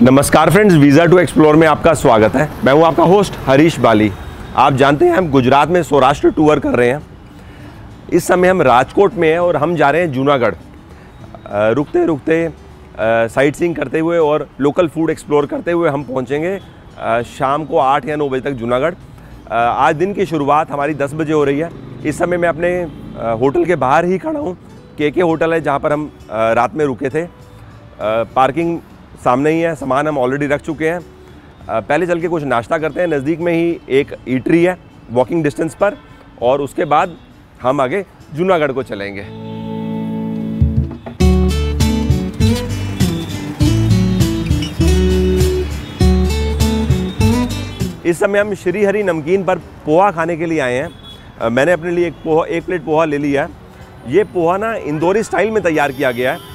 नमस्कार friends visa to explore में आपका स्वागत है। मैं हूँ आपका होस्ट हरीश बाली। आप जानते हैं, हम गुजरात में सौराष्ट्र टूर कर रहे हैं। इस समय हम राजकोट में हैं और हम जा रहे हैं जूनागढ़। रुकते रुकते साइट सीइंग करते हुए और लोकल फ़ूड एक्सप्लोर करते हुए हम पहुँचेंगे शाम को आठ या नौ बजे तक जूनागढ़। आज दिन की शुरुआत हमारी दस बजे हो रही है। इस समय मैं अपने होटल के बाहर ही खड़ा हूँ। के के होटल है जहाँ पर हम रात में रुके थे। पार्किंग सामने ही है, सामान हम ऑलरेडी रख चुके हैं। पहले चल के कुछ नाश्ता करते हैं। नज़दीक में ही एक ईटरी है वॉकिंग डिस्टेंस पर, और उसके बाद हम आगे जूनागढ़ को चलेंगे। इस समय हम श्री हरि नमकीन पर पोहा खाने के लिए आए हैं। मैंने अपने लिए एक पोहा, एक प्लेट पोहा ले लिया है। ये पोहा ना इंदौरी स्टाइल में तैयार किया गया है।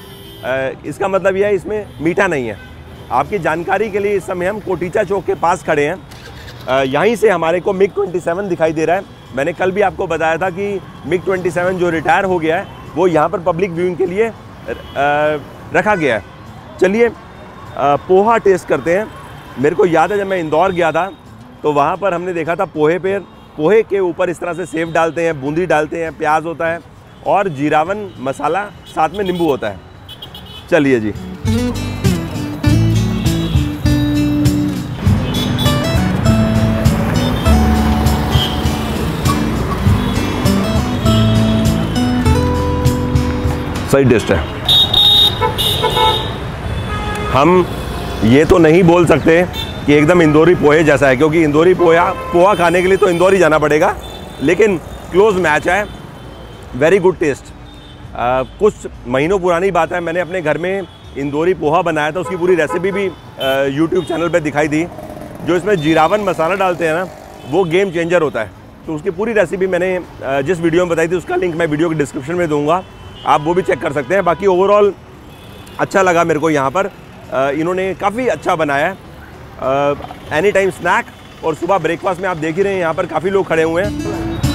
इसका मतलब यह है, इसमें मीठा नहीं है। आपकी जानकारी के लिए इस समय हम कोटीचा चौक के पास खड़े हैं। यहीं से हमारे को मिग 27 दिखाई दे रहा है। मैंने कल भी आपको बताया था कि मिग 27 जो रिटायर हो गया है, वो यहाँ पर पब्लिक व्यूइंग के लिए रखा गया है। चलिए पोहा टेस्ट करते हैं। मेरे को याद है, जब मैं इंदौर गया था तो वहाँ पर हमने देखा था पोहे पे, पोहे के ऊपर इस तरह से सेब डालते हैं, बूंदी डालते हैं, प्याज होता है और जीरावन मसाला साथ में नींबू होता है। चलिए जी। सही टेस्ट है। हम ये तो नहीं बोल सकते कि एकदम इंदौरी पोहे जैसा है, क्योंकि इंदौरी पोहा पोहा खाने के लिए तो इंदौर ही जाना पड़ेगा, लेकिन क्लोज मैच है। वेरी गुड टेस्ट कुछ महीनों पुरानी बात है। मैंने अपने घर में इंदौरी पोहा बनाया था, उसकी पूरी रेसिपी भी यूट्यूब चैनल पर दिखाई दी। जो इसमें जीरावन मसाला डालते हैं ना, वो गेम चेंजर होता है। तो उसकी पूरी रेसिपी मैंने जिस वीडियो में बताई थी, उसका लिंक मैं वीडियो के डिस्क्रिप्शन में दूँगा। आप वो भी चेक कर सकते हैं। बाकी ओवरऑल अच्छा लगा मेरे को यहाँ पर। इन्होंने काफ़ी अच्छा बनाया है। एनी टाइम स्नैक और सुबह ब्रेकफास्ट में आप देख ही रहे हैं, यहाँ पर काफ़ी लोग खड़े हुए हैं।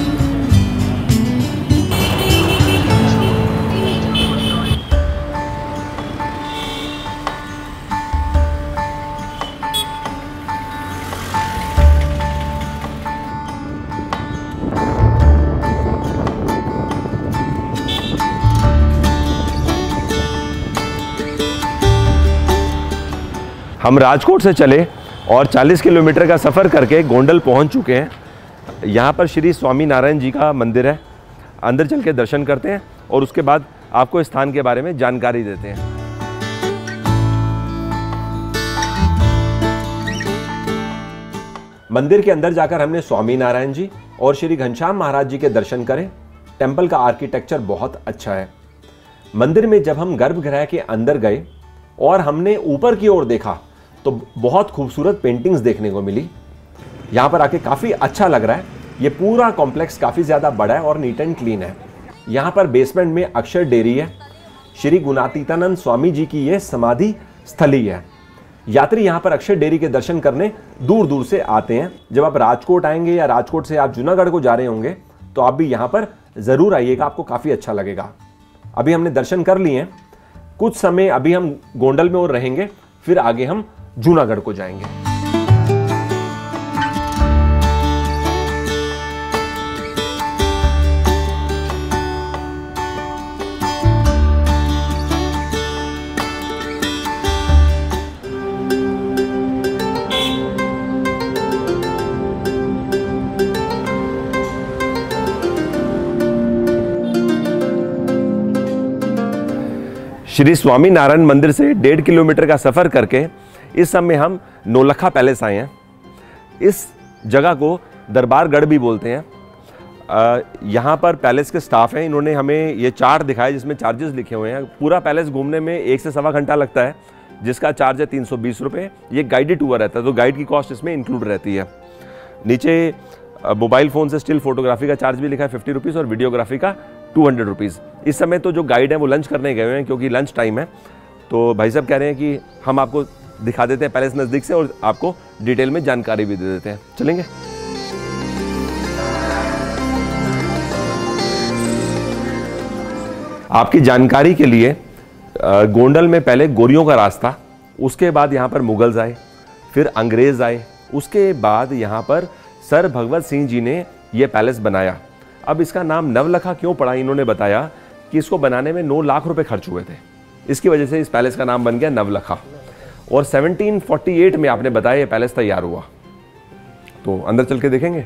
हम राजकोट से चले और 40 किलोमीटर का सफ़र करके गोंडल पहुँच चुके हैं। यहाँ पर श्री स्वामी नारायण जी का मंदिर है। अंदर चल के दर्शन करते हैं और उसके बाद आपको स्थान के बारे में जानकारी देते हैं। मंदिर के अंदर जाकर हमने स्वामी नारायण जी और श्री घनश्याम महाराज जी के दर्शन करें। टेंपल का आर्किटेक्चर बहुत अच्छा है। मंदिर में जब हम गर्भगृह के अंदर गए और हमने ऊपर की ओर देखा तो बहुत खूबसूरत पेंटिंग्स देखने को मिली। यहाँ पर आके काफ़ी अच्छा लग रहा है। ये पूरा कॉम्प्लेक्स काफ़ी ज़्यादा बड़ा है और नीट एंड क्लीन है। यहाँ पर बेसमेंट में अक्षर डेयरी है। श्री गुणातीतानंद स्वामी जी की ये समाधि स्थली है। यात्री यहाँ पर अक्षर डेयरी के दर्शन करने दूर दूर से आते हैं। जब आप राजकोट आएँगे या राजकोट से आप जूनागढ़ को जा रहे होंगे तो आप भी यहाँ पर ज़रूर आइएगा, आपको काफ़ी अच्छा लगेगा। अभी हमने दर्शन कर लिए हैं। कुछ समय अभी हम गोंडल में और रहेंगे, फिर आगे हम जूनागढ़ को जाएँगे। श्री स्वामी नारायण मंदिर से डेढ़ किलोमीटर का सफ़र करके इस समय हम नौलखा पैलेस आए हैं। इस जगह को दरबारगढ़ भी बोलते हैं। यहाँ पर पैलेस के स्टाफ हैं। इन्होंने हमें ये चार्ट दिखाया जिसमें चार्जेस लिखे हुए हैं। पूरा पैलेस घूमने में एक से सवा घंटा लगता है, जिसका चार्ज है तीन सौ ये गाइडेड टूर रहता है तो गाइड की कॉस्ट इसमें इंक्लूड रहती है। नीचे मोबाइल फ़ोन से स्टिल फोटोग्राफी का चार्ज भी लिखा है फिफ्टी रुपीज़ और वीडियोग्राफी का टू हंड्रेड रुपीज़ इस समय तो जो गाइड है वो लंच करने गए हुए हैं, क्योंकि लंच टाइम है। तो भाई साहब कह रहे हैं कि हम आपको दिखा देते हैं पैलेस नज़दीक से और आपको डिटेल में जानकारी भी दे देते हैं। चलेंगे? आपकी जानकारी के लिए गोंडल में पहले गोरियों का रास्ता, उसके बाद यहाँ पर मुगल्स आए, फिर अंग्रेज़ आए, उसके बाद यहाँ पर सर भगवत सिंह जी ने यह पैलेस बनाया। अब इसका नाम नवलखा क्यों पड़ा, इन्होंने बताया कि इसको बनाने में नौ लाख रुपए खर्च हुए थे। इसकी वजह से इस पैलेस का नाम बन गया नवलखा। और 1748 में आपने बताया ये पैलेस तैयार हुआ। तो अंदर चल के देखेंगे।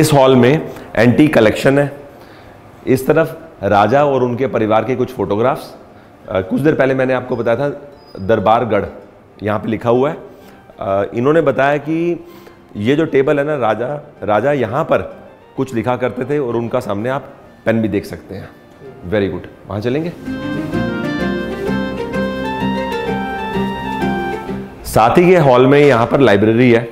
इस हॉल में एंटी कलेक्शन है। इस तरफ़ राजा और उनके परिवार के कुछ फोटोग्राफ्स कुछ देर पहले मैंने आपको बताया था, दरबारगढ़, यहाँ पे लिखा हुआ है। इन्होंने बताया कि ये जो टेबल है ना, राजा राजा यहाँ पर कुछ लिखा करते थे और उनका सामने आप पेन भी देख सकते हैं। वेरी गुड वहाँ चलेंगे? साथ ही के हॉल में यहाँ पर लाइब्रेरी है।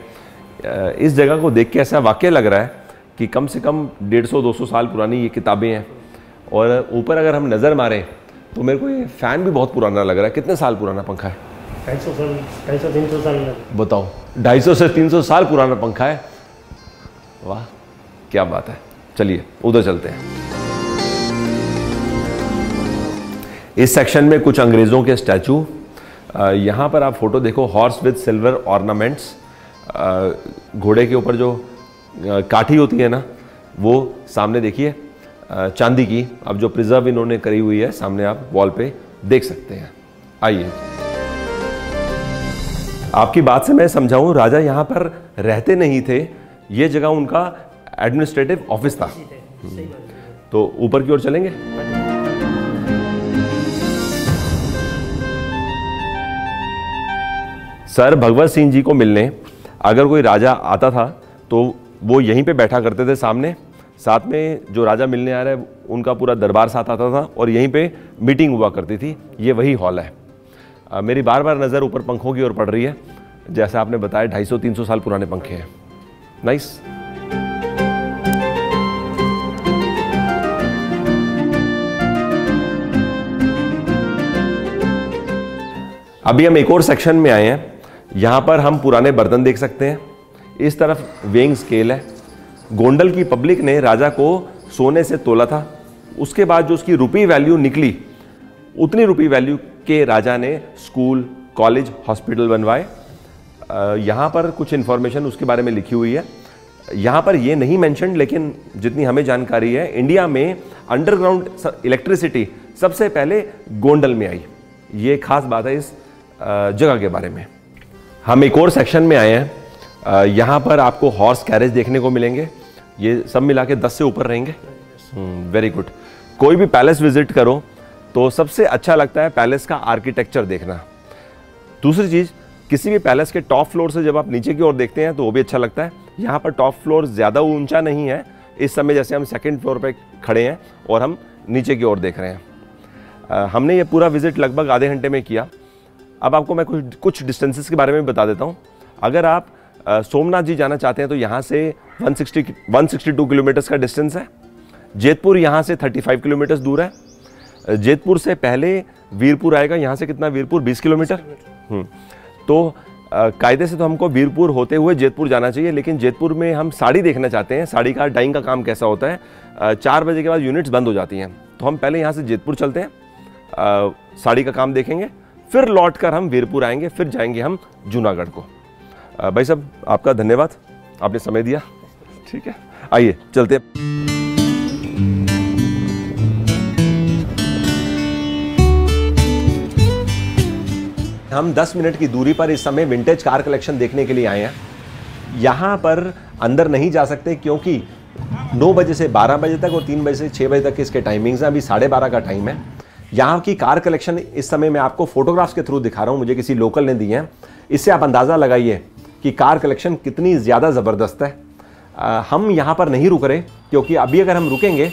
इस जगह को देख के ऐसा वाक्य लग रहा है कि कम से कम डेढ़ सौ दो सौ साल पुरानी ये किताबें हैं। और ऊपर अगर हम नज़र मारें तो मेरे को ये फ़ैन भी बहुत पुराना लग रहा है। कितने साल पुराना पंखा है? ढाई सौ साल ढाई सौ तीन सौ साल बताओ ढाई सौ से तीन सौ साल पुराना पंखा है? वाह क्या बात है। चलिए उधर चलते हैं। इस सेक्शन में कुछ अंग्रेज़ों के स्टैचू यहाँ पर आप फ़ोटो देखो हॉर्स विद सिल्वर ऑर्नामेंट्स घोड़े के ऊपर जो काठी होती है ना वो सामने देखिए। चांदी की अब जो प्रिजर्व इन्होंने करी हुई है सामने आप वॉल पे देख सकते हैं। आइए। आपकी बात से मैं समझाऊं राजा यहाँ पर रहते नहीं थे। ये जगह उनका एडमिनिस्ट्रेटिव ऑफ़िस था। तो ऊपर की ओर चलेंगे? सर भगवत सिंह जी को मिलने अगर कोई राजा आता था तो वो यहीं पे बैठा करते थे सामने। साथ में जो राजा मिलने आ रहा है उनका पूरा दरबार साथ आता था और यहीं पे मीटिंग हुआ करती थी। ये वही हॉल है। आ, मेरी बार बार नज़र ऊपर पंखों की ओर पड़ रही है। जैसा आपने बताया 250-300 साल पुराने पंखे हैं। नाइस अभी हम एक और सेक्शन में आए हैं। यहाँ पर हम पुराने बर्तन देख सकते हैं। इस तरफ़ वेइंग स्केल है। गोंडल की पब्लिक ने राजा को सोने से तोला था। उसके बाद जो उसकी रुपी वैल्यू निकली, उतनी रुपी वैल्यू के राजा ने स्कूल, कॉलेज, हॉस्पिटल बनवाए। यहाँ पर कुछ इन्फॉर्मेशन उसके बारे में लिखी हुई है। यहाँ पर ये नहीं मैंशन लेकिन जितनी हमें जानकारी है, इंडिया में अंडरग्राउंड इलेक्ट्रिसिटी सबसे पहले गोंडल में आई। ये खास बात है इस जगह के बारे में। हम एक और सेक्शन में आए हैं। यहाँ पर आपको हॉर्स कैरेज देखने को मिलेंगे। ये सब मिला के दस से ऊपर रहेंगे। वेरी गुड कोई भी पैलेस विज़िट करो तो सबसे अच्छा लगता है पैलेस का आर्किटेक्चर देखना। दूसरी चीज़ किसी भी पैलेस के टॉप फ्लोर से जब आप नीचे की ओर देखते हैं तो वो भी अच्छा लगता है। यहाँ पर टॉप फ्लोर ज़्यादा ऊँचा नहीं है। इस समय जैसे हम सेकेंड फ्लोर पर खड़े हैं और हम नीचे की ओर देख रहे हैं। आ, हमने ये पूरा विज़िट लगभग आधे घंटे में किया। अब आपको मैं कुछ कुछ डिस्टेंसेस के बारे में बता देता हूँ। अगर आप सोमनाथ जी जाना चाहते हैं तो यहाँ से 160 162 किलोमीटर्स का डिस्टेंस है। जेतपुर यहाँ से 35 किलोमीटर्स दूर है। जेतपुर से पहले वीरपुर आएगा यहाँ से कितना? वीरपुर 20 किलोमीटर। हम्म। तो कायदे से तो हमको वीरपुर होते हुए जेतपुर जाना चाहिए लेकिन जेतपुर में हम साड़ी देखना चाहते हैं। साड़ी का डाइंग का काम कैसा होता है? चार बजे के बाद यूनिट्स बंद हो जाती हैं। तो हम पहले यहाँ से जेतपुर चलते हैं। साड़ी का काम देखेंगे। फिर लौट कर हम वीरपुर आएँगे, फिर जाएँगे हम जूनागढ़ को। भाई साहब, आपका धन्यवाद। आपने समय दिया। ठीक है। आइए, चलते हम 10 मिनट की दूरी पर इस समय विंटेज कार कलेक्शन देखने के लिए आए हैं। यहाँ पर अंदर नहीं जा सकते क्योंकि 9 बजे से 12 बजे तक और 3 बजे से 6 बजे तक इसके टाइमिंग्स हैं। अभी साढ़े बारह का टाइम है। यहाँ की कार कलेक्शन इस समय मैं आपको फोटोग्राफ्स के थ्रू दिखा रहा हूँ मुझे किसी लोकल ने दी हैं। इससे आप अंदाज़ा लगाइए कि कार कलेक्शन कितनी ज़्यादा ज़बरदस्त है। आ, हम यहाँ पर नहीं रुक रहे क्योंकि अभी अगर हम रुकेंगे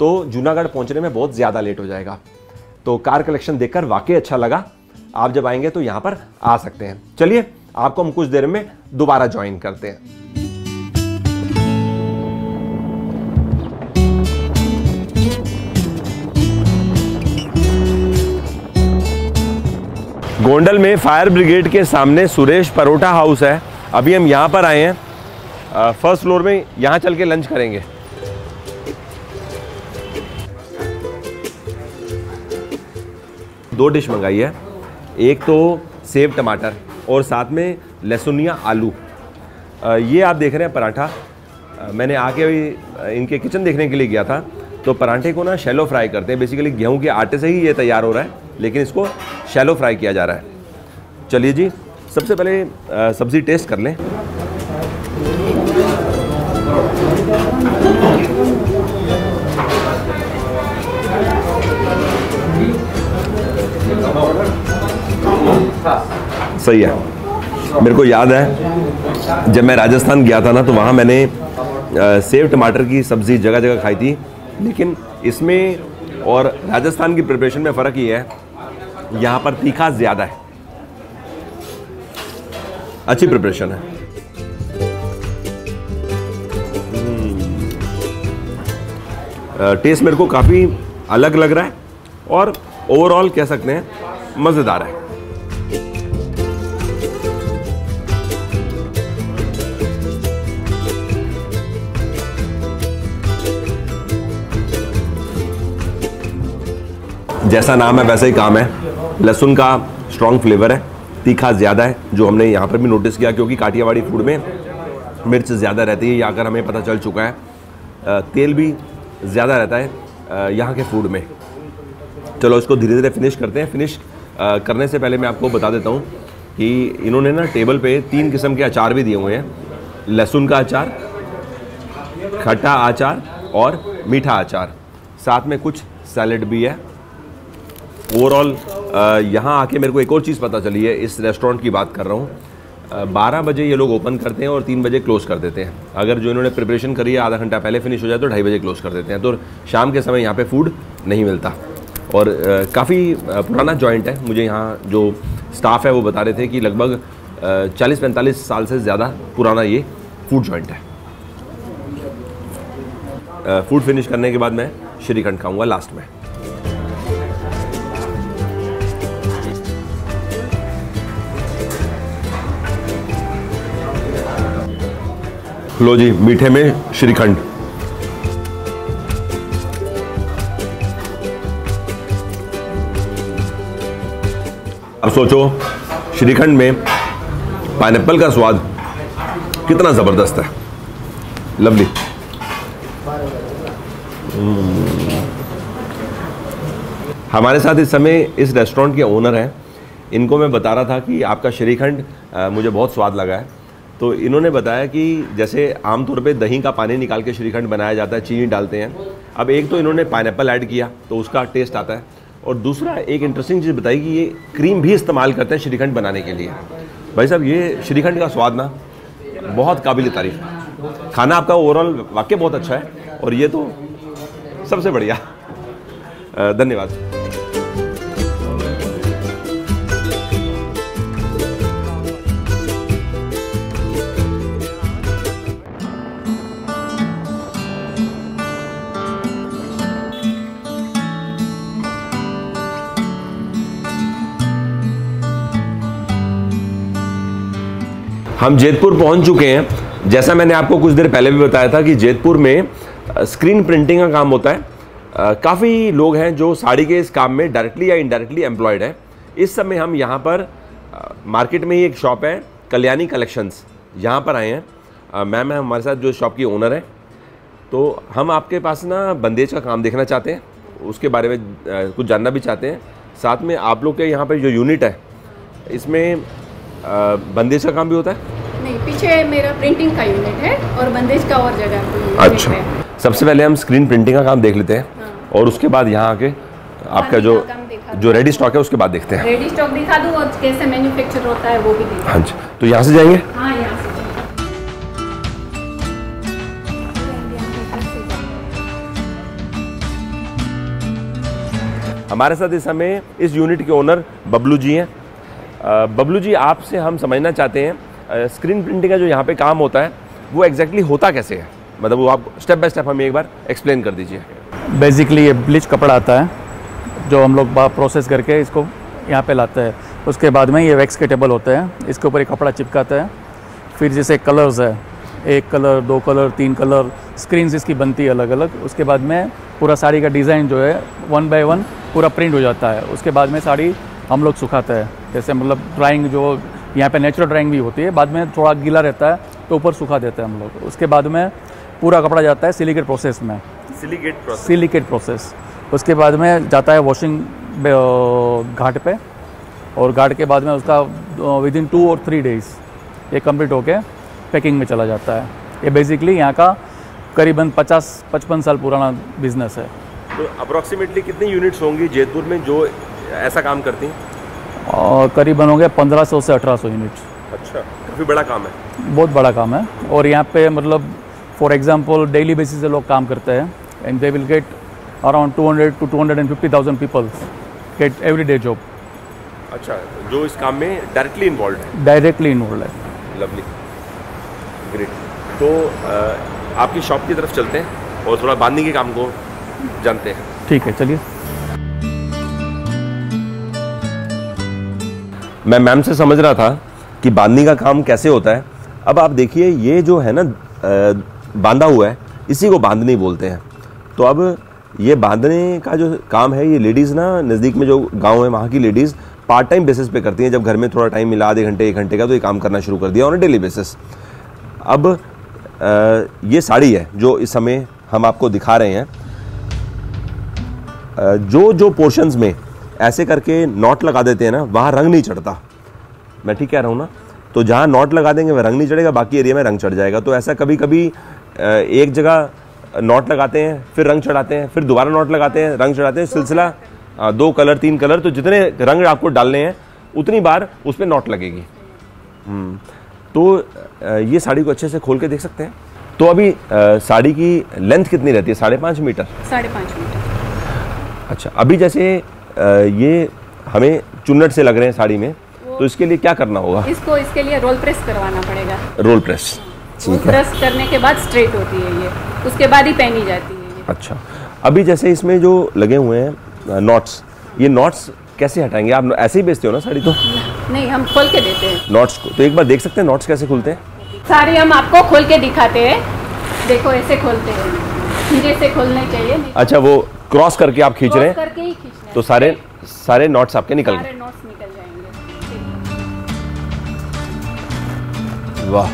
तो जूनागढ़ पहुँचने में बहुत ज़्यादा लेट हो जाएगा। तो कार कलेक्शन देखकर वाकई अच्छा लगा। आप जब आएँगे तो यहाँ पर आ सकते हैं। चलिए आपको हम कुछ देर में दोबारा ज्वाइन करते हैं। गोंडल में फायर ब्रिगेड के सामने सुरेश परोठा हाउस है। अभी हम यहाँ पर आए हैं। फ़र्स्ट फ्लोर में यहाँ चल के लंच करेंगे। दो डिश मंगाई है। एक तो सेब टमाटर और साथ में लहसुन या आलू ये आप देख रहे हैं पराठा। मैंने आके इनके किचन देखने के लिए गया था। तो पराठे को ना शैलो फ्राई करते हैं। बेसिकली गेहूँ के आटे से ही ये तैयार हो रहा है, लेकिन इसको शैलो फ्राई किया जा रहा है। चलिए जी, सबसे पहले सब्ज़ी टेस्ट कर लें। सही है। मेरे को याद है, जब मैं राजस्थान गया था ना तो वहाँ मैंने सेव टमाटर की सब्ज़ी जगह जगह खाई थी। लेकिन इसमें और राजस्थान की प्रिपरेशन में फ़र्क ये है, यहाँ पर तीखा ज़्यादा है। अच्छी प्रिपरेशन है। टेस्ट मेरे को काफ़ी अलग लग रहा है और ओवरऑल कह सकते हैं मज़ेदार है। जैसा नाम है, वैसा ही काम है। लहसुन का स्ट्रॉन्ग फ्लेवर है, तीखा ज़्यादा है, जो हमने यहाँ पर भी नोटिस किया, क्योंकि काठियावाड़ी फ़ूड में मिर्च ज़्यादा रहती है, ये आकर हमें पता चल चुका है। तेल भी ज़्यादा रहता है यहाँ के फ़ूड में। चलो, इसको धीरे धीरे फिनिश करते हैं। फिनिश करने से पहले मैं आपको बता देता हूँ कि इन्होंने ना टेबल पे तीन किस्म के अचार भी दिए हुए हैं। लहसुन का अचार, खट्टा अचार और मीठा अचार। साथ में कुछ सैलड भी है। ओवरऑल यहाँ आके मेरे को एक और चीज़ पता चली है, इस रेस्टोरेंट की बात कर रहा हूँ। बारह बजे ये लोग ओपन करते हैं और तीन बजे क्लोज़ कर देते हैं। अगर जो इन्होंने प्रिपरेशन करी है, आधा घंटा पहले फिनिश हो जाए तो ढाई बजे क्लोज़ कर देते हैं। तो शाम के समय यहाँ पे फ़ूड नहीं मिलता। और काफ़ी पुराना जॉइंट है। मुझे यहाँ जो स्टाफ है वो बता रहे थे कि लगभग चालीस पैंतालीस साल से ज़्यादा पुराना ये फ़ूड जॉइंट है। फ़ूड फिनिश करने के बाद मैं श्रीखंड खाऊँगा लास्ट में। लो जी, मीठे में श्रीखंड। अब सोचो, श्रीखंड में पाइनएप्पल का स्वाद कितना ज़बरदस्त है। लवली। हमारे साथ इस समय इस रेस्टोरेंट के ओनर हैं। इनको मैं बता रहा था कि आपका श्रीखंड मुझे बहुत स्वाद लगा है। तो इन्होंने बताया कि जैसे आमतौर पे दही का पानी निकाल के श्रीखंड बनाया जाता है, चीनी डालते हैं। अब एक तो इन्होंने पाइनएप्पल ऐड किया तो उसका टेस्ट आता है। और दूसरा एक इंटरेस्टिंग चीज़ बताई कि ये क्रीम भी इस्तेमाल करते हैं श्रीखंड बनाने के लिए। भाई साहब, ये श्रीखंड का स्वाद ना, बहुत काबिल तारीफ़ है। खाना आपका ओवरऑल वाकई बहुत अच्छा है, और ये तो सबसे बढ़िया। धन्यवाद। हम जेतपुर पहुँच चुके हैं। जैसा मैंने आपको कुछ देर पहले भी बताया था कि जेतपुर में स्क्रीन प्रिंटिंग का काम होता है। काफ़ी लोग हैं जो साड़ी के इस काम में डायरेक्टली या इनडायरेक्टली एम्प्लॉयड है। इस समय हम यहाँ पर मार्केट में ही एक शॉप है कल्याणी कलेक्शंस यहाँ पर आए हैं। मैम है, हमारे साथ जो शॉप की ओनर है। तो हम आपके पास ना बंदेज का काम देखना चाहते हैं। उसके बारे में कुछ जानना भी चाहते हैं। साथ में आप लोग के यहाँ पर जो यूनिट है, इसमें बंदेज का काम भी होता है? नहीं पीछे मेरा प्रिंटिंग का यूनिट है और बंदेज का और जगह अच्छा। सबसे पहले हम स्क्रीन प्रिंटिंग का काम देख लेते हैं हाँ। और उसके बाद यहाँ आके आपका जो जो रेडी स्टॉक है उसके बाद देखते हैं। रेडी स्टॉक दिखा दूँ और कैसे मैन्युफैक्चर होता है वो भी हाँ जी तो यहाँ से जाएँगे? हाँ यहाँ से हमारे साथ इस समय इस यूनिट के ओनर बबलू जी हैं। बबलू जी, आपसे हम समझना चाहते हैं स्क्रीन प्रिंटिंग का जो यहाँ पे काम होता है, वो एग्जैक्टली exactly होता कैसे है? मतलब वो आप स्टेप बाय स्टेप हमें एक बार एक्सप्लेन कर दीजिए। बेसिकली ये ब्लीच कपड़ा आता है, जो हम लोग प्रोसेस करके इसको यहाँ पे लाते हैं। उसके बाद में ये वैक्स के टेबल होते हैं, इसके ऊपर एक कपड़ा चिपकाते हैं। फिर जैसे कलर्स है, एक कलर दो कलर तीन कलर स्क्रीन्स इसकी बनती है अलग अलग उसके बाद में पूरा साड़ी का डिज़ाइन जो है वन बाय वन पूरा प्रिंट हो जाता है। उसके बाद में साड़ी हम लोग सुखाते हैं। जैसे मतलब ड्राइंग जो यहाँ पे नेचुरल ड्राइंग भी होती है बाद में थोड़ा गीला रहता है तो ऊपर सुखा देते हैं हम लोग। उसके बाद में पूरा कपड़ा जाता है सिलिकेट प्रोसेस में। सिलिकेट प्रोसेस सिलिकेट प्रोसेस उसके बाद में जाता है वॉशिंग घाट पे और घाट के बाद में उसका विद इन टू और थ्री डेज़ ये कंप्लीट होके पैकिंग में चला जाता है। ये बेसिकली यहाँ का करीबन 50-55 साल पुराना बिज़नेस है। तो अप्रोक्सीमेटली कितनी यूनिट्स होंगी जयपुर में जो ऐसा काम करती हैं? और करीबन हो गया 1500 से 1800 यूनिट अच्छा काफ़ी बड़ा काम है। बहुत बड़ा काम है। और यहाँ पे मतलब फॉर एग्जांपल डेली बेसिस से लोग काम करते हैं and they will get around 200 to 250,000 people get every day job अच्छा जो इस काम में डायरेक्टली इन्वॉल्व है। डायरेक्टली इन्वॉल्व है। लवली ग्रेट तो आपकी शॉप की तरफ़ चलते हैं और थोड़ा बांधने के काम को जानते हैं। ठीक है चलिए। मैं मैम से समझ रहा था कि बांधने का काम कैसे होता है। अब आप देखिए ये जो है ना बांधा हुआ है इसी को बांधनी बोलते हैं। तो अब ये बांधने का जो काम है ये लेडीज़ ना नज़दीक में जो गाँव है वहाँ की लेडीज़ पार्ट टाइम बेसिस पे करती हैं। जब घर में थोड़ा टाइम मिला आधे घंटे एक घंटे का तो ये काम करना शुरू कर दिया ऑन डेली बेसिस अब अ, ये साड़ी है जो इस समय हम आपको दिखा रहे हैं। जो जो पोर्शंस में ऐसे करके नॉट लगा देते हैं ना वहाँ रंग नहीं चढ़ता। मैं ठीक कह रहा हूँ ना? तो जहाँ नॉट लगा देंगे वह रंग नहीं चढ़ेगा बाकी एरिया में रंग चढ़ जाएगा। तो ऐसा कभी कभी एक जगह नॉट लगाते हैं फिर रंग चढ़ाते हैं फिर दोबारा नॉट लगाते हैं रंग चढ़ाते हैं सिलसिला दो कलर तीन कलर तो जितने रंग आपको डालने हैं उतनी बार उस पर नॉट लगेगी। हम्म, तो ये साड़ी को अच्छे से खोल के देख सकते हैं। तो अभी साड़ी की लेंथ कितनी रहती है? साढ़े पाँच मीटर? साढ़े पाँच मीटर। अच्छा अभी जैसे ये हमें चुन्नट से लग रहे हैं साड़ी में तो इसके लिए क्या करना होगा? इसको इसके लिए रोल प्रेस करवाना पड़ेगा। रोल प्रेस रोल प्रेस करने के बाद स्ट्रेट होती है ये। उसके बाद ही पहनी जाती है ये। अच्छा अभी जैसे इसमें जो लगे हुए हैं नॉट्स ये नॉट्स कैसे हटाएँगे? आप ऐसे ही बेचते हो ना साड़ी तो? नहीं हम खोल के देते हैं। नॉट्स को तो एक बार देख सकते हैं नॉट्स कैसे खुलते हैं? सारे हम आपको खोल के दिखाते हैं। देखो ऐसे खोलते हैं। धीरे से खोलने चाहिए। अच्छा वो क्रॉस करके आप खींच रहे हैं? करके ही खींचना तो सारे सारे नॉट्स आपके निकल सारे नोट्स निकल जाएँगे। गए वाह।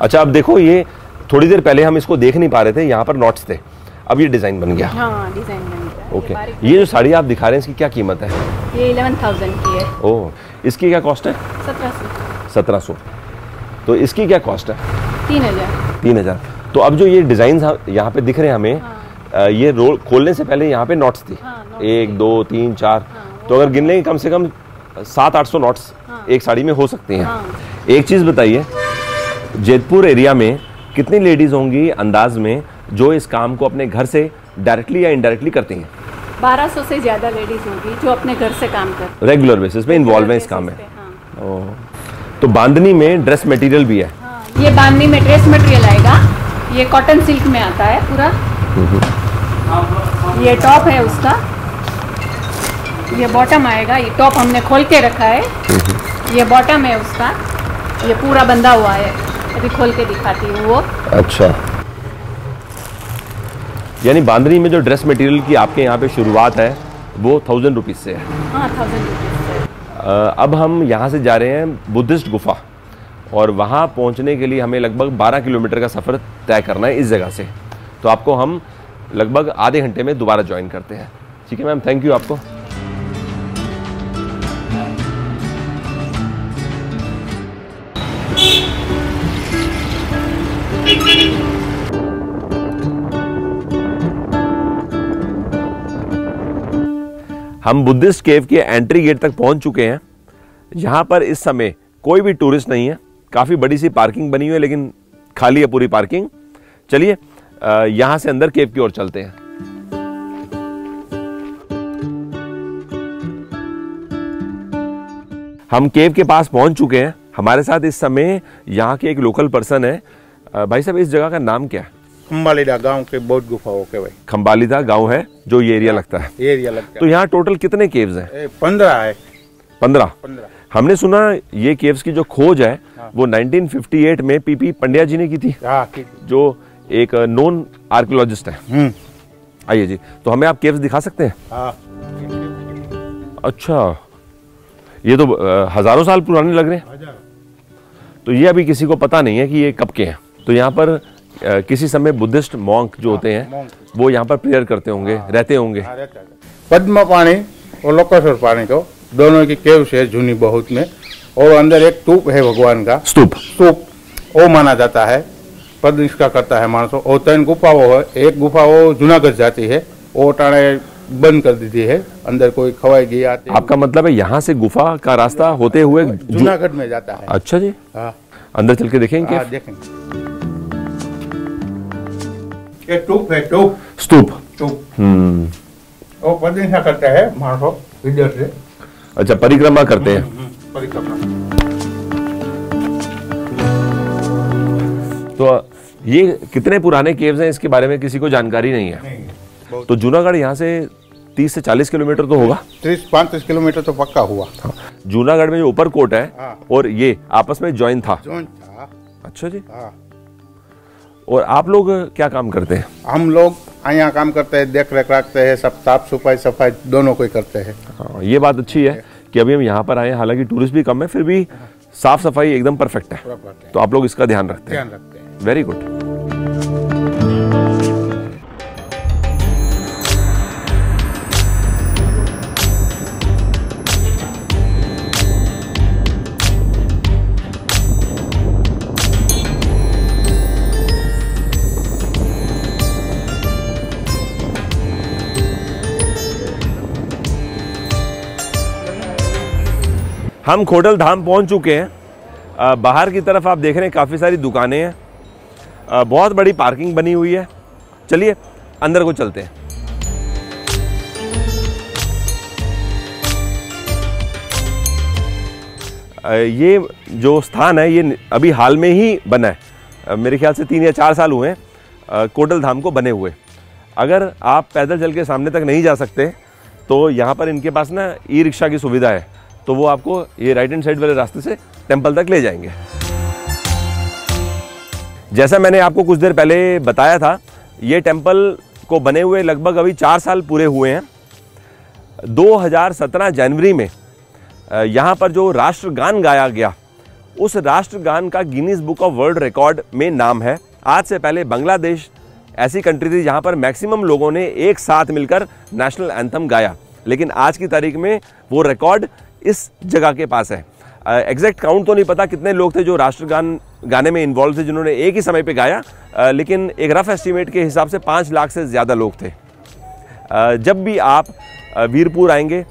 अच्छा अब देखो ये थोड़ी देर पहले हम इसको देख नहीं पा रहे थे यहाँ पर नॉट्स थे। अब ये डिज़ाइन बन गया। हाँ डिज़ाइन बन गया। ओके। बारीक- ये जो साड़ी आप दिखा रहे हैं इसकी क्या कीमत है? ये इलेवन थाउज़ेंड की है। ओह इसकी क्या कॉस्ट है? सत्रह सौ। सत्रह सौ। तो इसकी क्या कॉस्ट है? तीन हज़ार। तीन हज़ार। तो अब जो ये डिज़ाइन यहाँ पे दिख रहे हैं हमें अ, ये रोल खोलने से पहले यहाँ पे नोट्स थी। हाँ, एक दो तीन चार। हाँ, तो अगर गिन लेंगे कम से कम सात आठ सौ नोट्स एक साड़ी में हो सकती हैं। हाँ। एक चीज़ बताइए जैतपुर एरिया में कितनी लेडीज़ होंगी अंदाज में जो इस काम को अपने घर से डायरेक्टली या इनडायरेक्टली करती हैं? बारह सौ से ज़्यादा लेडीज़ होगी जो अपने घर से काम कर रेगुलर बेसिस पे इन्वॉल्व है इस काम में। हाँ। तो बांधनी में ड्रेस मटेरियल भी है। हाँ, ये बांधनी में ड्रेस मटेरियल आएगा। ये कॉटन सिल्क में आता है पूरा। ये टॉप है उसका। ये बॉटम आएगा। ये टॉप हमने खोल के रखा है। ये बॉटम है उसका। ये पूरा बंधा हुआ है। अभी खोल के दिखाती हूँ वो। अच्छा। यानी बांधनी में जो ड्रेस मटेरियल की आपके यहाँ पे शुरुआत है वो थाउज़ेंड रुपीज़ से है। हाँ थाउज़ेंड रुपीज़ अब हम यहाँ से जा रहे हैं बुद्धिस्ट गुफा और वहाँ पहुँचने के लिए हमें लगभग 12 किलोमीटर का सफ़र तय करना है इस जगह से। तो आपको हम लगभग आधे घंटे में दोबारा ज्वाइन करते हैं। ठीक है मैम थैंक यू आपको। हम बुद्धिस्ट केव के एंट्री गेट तक पहुँच चुके हैं। यहाँ पर इस समय कोई भी टूरिस्ट नहीं है। काफ़ी बड़ी सी पार्किंग बनी हुई है, लेकिन खाली है पूरी पार्किंग चलिए यहाँ से अंदर केव की ओर चलते हैं। हम केव के पास पहुँच चुके हैं। हमारे साथ इस समय यहाँ के एक लोकल पर्सन है। भाई साहब इस जगह का नाम क्या है? खम्बालीडा गाँव के बहुत गुफाओं के भाई। खम्बालीदा गाँव है जो ये एरिया लगता है। एरिया लगता है। तो यहाँ टोटल कितने केव्स हैं? पंद्रह है। पंद्रह। हमने सुना ये केव्स की जो खोज है हाँ। वो 1958 में पीपी पंड्या जी ने की थी। हाँ ठीक जो एक नोन आर्कियोलॉजिस्ट है। हम्म। आइए जी तो हमें आप केव्स दिखा सकते हैं? हाँ। अच्छा। ये तो हज़ारों साल पुराने लग रहे हैं। तो ये अभी किसी को पता नहीं है कि ये कब के हैं। तो यहाँ पर किसी समय बुद्धिस्ट मॉन्क जो होते हैं वो यहाँ पर प्रेयर करते होंगे रहते होंगे। हाँ, रहता है। पद्म पानी और लोकेश्वर पानी को दोनों की केव से जूनी बहुत में और अंदर एक टूप है भगवान का। स्तूप। स्तूप वो माना जाता है। पद इसका करता है मानसो। और तीन गुफा वो है। एक गुफा वो जूनागढ़ जाती है। वो टाणे बंद कर दी थी है। अंदर कोई खवाई गई आती आपका मतलब है यहाँ से गुफा का रास्ता होते हुए जूनागढ़ में जाता है। अच्छा जी। हाँ। अंदर चल के देखेंगे हाँ देखेंगे। ये टूप है टूप। स्तूप। टूप। हम्म। वो करता है मानसो इधर से अच्छा परिक्रमा करते हैं। परिक्रमा। तो ये कितने पुराने केव्स हैं इसके बारे में किसी को जानकारी नहीं है। नहीं तो जूनागढ़ यहाँ से 30 से 40 किलोमीटर तो होगा? तीस पैंतीस किलोमीटर तो पक्का हुआ। जूनागढ़ में जो ऊपर कोट है हाँ। और ये आपस में ज्वाइन था। था। अच्छा जी। हाँ। और आप लोग क्या काम करते हैं? हम लोग यहाँ काम करते हैं देख रेख रखते हैं सब साफ़ सफ़ाई सफ़ाई दोनों को ही करते हैं। हाँ ये बात अच्छी है कि अभी हम यहाँ पर आए हालाँकि टूरिस्ट भी कम है फिर भी साफ़ सफ़ाई एकदम परफेक्ट है। तो आप लोग इसका ध्यान रखते हैं। ध्यान रखते हैं। वेरी गुड हम खोटल धाम पहुँच चुके हैं। बाहर की तरफ़ आप देख रहे हैं, काफ़ी सारी दुकानें हैं। बहुत बड़ी पार्किंग बनी हुई है। चलिए, अंदर को चलते हैं। ये जो स्थान है, ये अभी हाल में ही बना है। मेरे ख्याल से तीन या चार साल हुए हैं कोटल धाम को बने हुए। अगर आप पैदल चल के सामने तक नहीं जा सकते तो यहाँ पर इनके पास ना ई रिक्शा की सुविधा है तो वो आपको ये राइट हैंड साइड वाले रास्ते से टेंपल तक ले जाएँगे। जैसा मैंने आपको कुछ देर पहले बताया था, ये टेंपल को बने हुए लगभग अभी चार साल पूरे हुए हैं। 2017 जनवरी में यहाँ पर जो राष्ट्रगान गाया गया, उस राष्ट्रगान का Guinness book of world record में नाम है। आज से पहले बांग्लादेश, ऐसी कंट्री थी जहाँ पर मैक्सिमम लोगों ने एक साथ मिलकर नेशनल एंथम गाया। लेकिन आज की तारीख में वो रिकॉर्ड इस जगह के पास है। एग्जैक्ट काउंट तो नहीं पता कितने लोग थे जो राष्ट्रगान गाने में इन्वॉल्व थे जिन्होंने एक ही समय पे गाया। अ, लेकिन एक रफ एस्टीमेट के हिसाब से पाँच लाख से ज़्यादा लोग थे। अ, जब भी आप वीरपुर आएँगे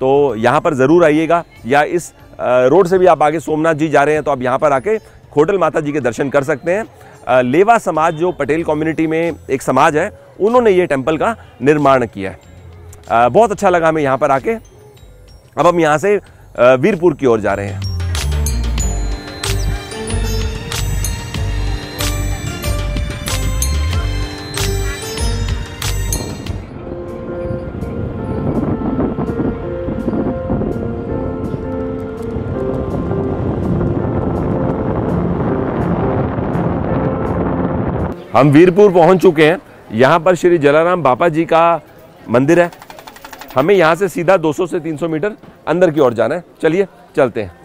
तो यहाँ पर ज़रूर आइएगा या इस रोड से भी आप आगे सोमनाथ जी जा रहे हैं तो आप यहाँ पर आके खोटल माता जी के दर्शन कर सकते हैं। लेवा समाज जो पटेल कम्युनिटी में एक समाज है उन्होंने ये टेंपल का निर्माण किया है। बहुत अच्छा लगा हमें यहाँ पर आके। अब हम यहाँ से वीरपुर की ओर जा रहे हैं। हम वीरपुर पहुँच चुके हैं। यहाँ पर श्री जलाराम बापा जी का मंदिर है। हमें यहाँ से सीधा 200 से 300 मीटर अंदर की ओर जाना है। चलिए चलते हैं।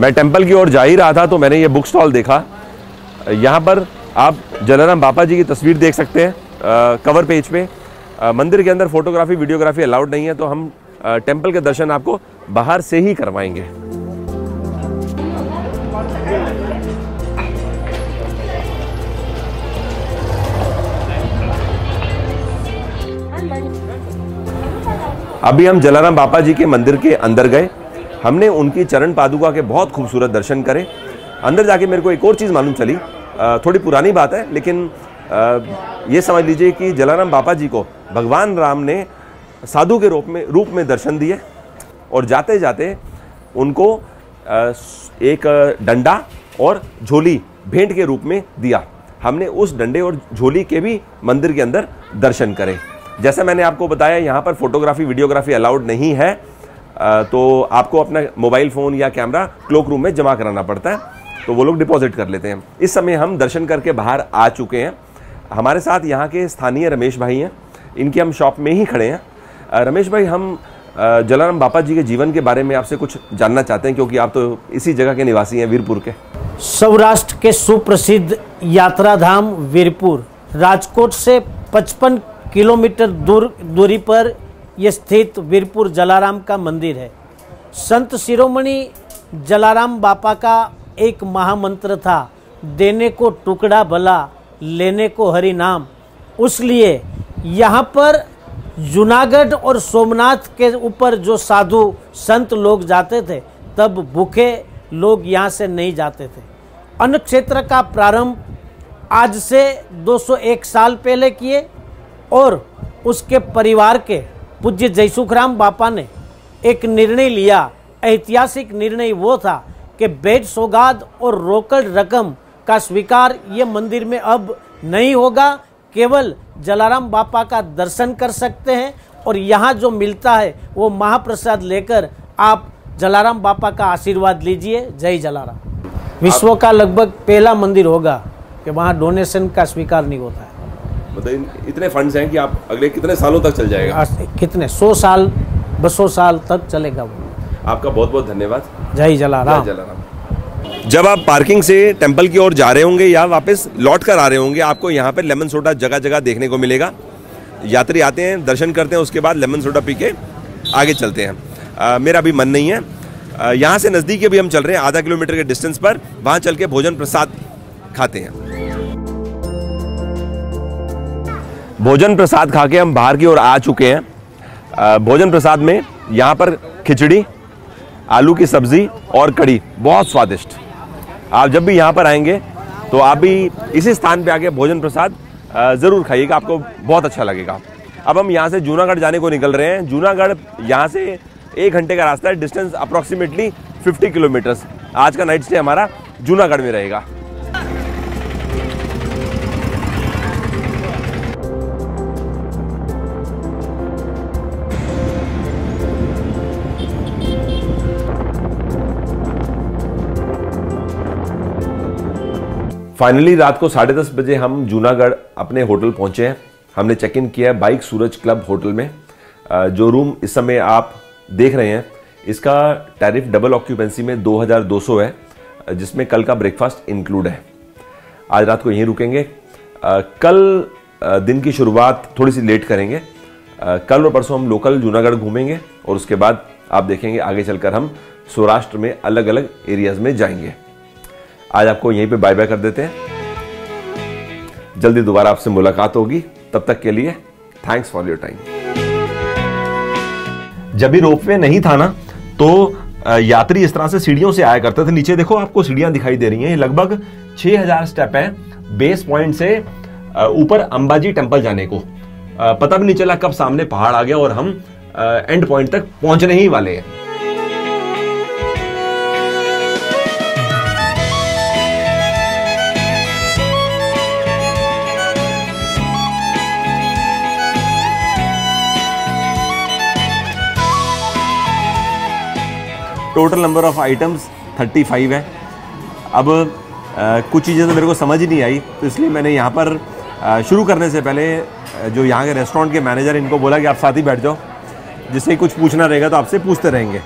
मैं टेंपल की ओर जा ही रहा था तो मैंने ये बुक स्टॉल देखा। यहाँ पर आप जलाराम बापा जी की तस्वीर देख सकते हैं अ, कवर पेज पे। अ, मंदिर के अंदर फोटोग्राफी वीडियोग्राफी अलाउड नहीं है तो हम टेंपल के दर्शन आपको बाहर से ही करवाएँगे। अभी हम जलाराम बापा जी के मंदिर के अंदर गए। हमने उनकी चरण पादुका के बहुत खूबसूरत दर्शन करे। अंदर जाके मेरे को एक और चीज़ मालूम चली। थोड़ी पुरानी बात है, लेकिन ये समझ लीजिए कि जलाराम बापा जी को भगवान राम ने साधु के रूप में रूप में दर्शन दिए और जाते जाते उनको एक डंडा और झोली भेंट के रूप में दिया। हमने उस डंडे और झोली के भी मंदिर के अंदर दर्शन करे। जैसा मैंने आपको बताया, यहाँ पर फोटोग्राफी, वीडियोग्राफी अलाउड नहीं है तो आपको अपना मोबाइल फ़ोन या कैमरा क्लोक रूम में जमा कराना पड़ता है तो वो लोग डिपॉजिट कर लेते हैं। इस समय हम दर्शन करके बाहर आ चुके हैं। हमारे साथ यहाँ के स्थानीय रमेश भाई हैं। इनकी हम शॉप में ही खड़े हैं। रमेश भाई, हम जलाराम बापा जी के जीवन के बारे में आपसे कुछ जानना चाहते हैं, क्योंकि आप तो इसी जगह के निवासी हैं, वीरपुर के। सौराष्ट्र के सुप्रसिद्ध यात्रा धाम वीरपुर, राजकोट से 55 किलोमीटर दूर दूरी पर यह स्थित वीरपुर जलाराम का मंदिर है। संत शिरोमणि जलाराम बापा का एक महामंत्र था, देने को टुकड़ा भला, लेने को हरि नाम। उस लिए यहाँ पर जूनागढ़ और सोमनाथ के ऊपर जो साधु संत लोग जाते थे, तब भूखे लोग यहाँ से नहीं जाते थे। अन्न क्षेत्र का प्रारंभ आज से 201 साल पहले किए और उसके परिवार के पूज्य जयसुखराम बापा ने एक निर्णय लिया। ऐतिहासिक निर्णय वो था कि बेट सौगात और रोकड़ रकम का स्वीकार ये मंदिर में अब नहीं होगा। केवल जलाराम बापा का दर्शन कर सकते हैं और यहाँ जो मिलता है वो महाप्रसाद लेकर आप जलाराम बापा का आशीर्वाद लीजिए। जय जलाराम। विश्व का लगभग पहला मंदिर होगा कि वहाँ डोनेशन का स्वीकार नहीं होता है। मतलब इतने फंड्स हैं कि आप अगले कितने सालों तक चल जाएगा? कितने? सौ साल बसो साल तक चलेगा वो। आपका बहुत बहुत धन्यवाद। जय जलाराम। जय जलाराम। जब आप पार्किंग से टेंपल की ओर जा रहे होंगे या वापस लौट कर आ रहे होंगे आपको यहाँ पर लेमन सोडा जगह जगह देखने को मिलेगा। यात्री आते हैं दर्शन करते हैं उसके बाद लेमन सोडा पी के आगे चलते हैं। अ, मेरा अभी मन नहीं है। यहाँ से नज़दीक अभी हम चल रहे हैं आधा किलोमीटर के डिस्टेंस पर। वहाँ चल के भोजन प्रसाद खाते हैं। भोजन प्रसाद खा के हम बाहर की ओर आ चुके हैं। भोजन प्रसाद में यहाँ पर खिचड़ी, आलू की सब्ज़ी और कड़ी बहुत स्वादिष्ट। आप जब भी यहाँ पर आएँगे तो आप भी इसी स्थान पे आके भोजन प्रसाद ज़रूर खाइएगा, आपको बहुत अच्छा लगेगा। अब हम यहाँ से जूनागढ़ जाने को निकल रहे हैं। जूनागढ़ यहाँ से एक घंटे का रास्ता है डिस्टेंस अप्रॉक्सीमेटली 50 किलोमीटर्स आज का नाइट स्टे हमारा जूनागढ़ में रहेगा। फाइनली रात को साढ़े दस बजे हम जूनागढ़ अपने होटल पहुँचे हैं। हमने चेक इन किया है बाइक सूरज क्लब होटल में। जो रूम इस समय आप देख रहे हैं, इसका टैरिफ डबल ऑक्यूपेंसी में 2200 है, जिसमें कल का ब्रेकफास्ट इंक्लूड है। आज रात को यहीं रुकेंगे। कल दिन की शुरुआत थोड़ी सी लेट करेंगे। कल और परसों हम लोकल जूनागढ़ घूमेंगे और उसके बाद आप देखेंगे आगे चलकर हम सौराष्ट्र में अलग अलग एरियाज़ में जाएँगे। आज आपको यहीं पे बाय बाय कर देते हैं। जल्दी दोबारा आपसे मुलाकात होगी। तब तक के लिए थैंक्स फॉर योर टाइम जब भी रोपवे नहीं था ना तो यात्री इस तरह से सीढ़ियों से आया करते थे। नीचे देखो, आपको सीढ़ियाँ दिखाई दे रही हैं। लगभग 6000 स्टेप है बेस पॉइंट से ऊपर अंबाजी टेंपल जाने को। पता भी नहीं चला कब सामने पहाड़ आ गया और हम एंड पॉइंट तक पहुँचने ही वाले हैं। टोटल नंबर ऑफ़ आइटम्स 35 है। अब आ, कुछ चीज़ें तो मेरे को समझ ही नहीं आई तो इसलिए मैंने यहाँ पर शुरू करने से पहले जो यहाँ के रेस्टोरेंट के मैनेजर इनको बोला कि आप साथ ही बैठ जाओ जिससे कुछ पूछना रहेगा तो आपसे पूछते रहेंगे।